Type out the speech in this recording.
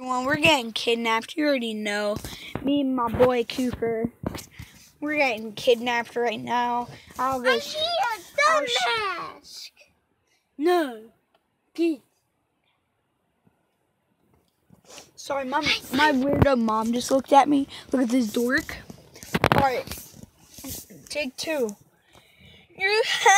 Everyone, we're getting kidnapped. You already know. Me and my boy Cooper. We're getting kidnapped right now. I'll go. I see a mask. No. Pete. Sorry, mom. My weirdo mom just looked at me. Look at this dork. All right. Take two. You have.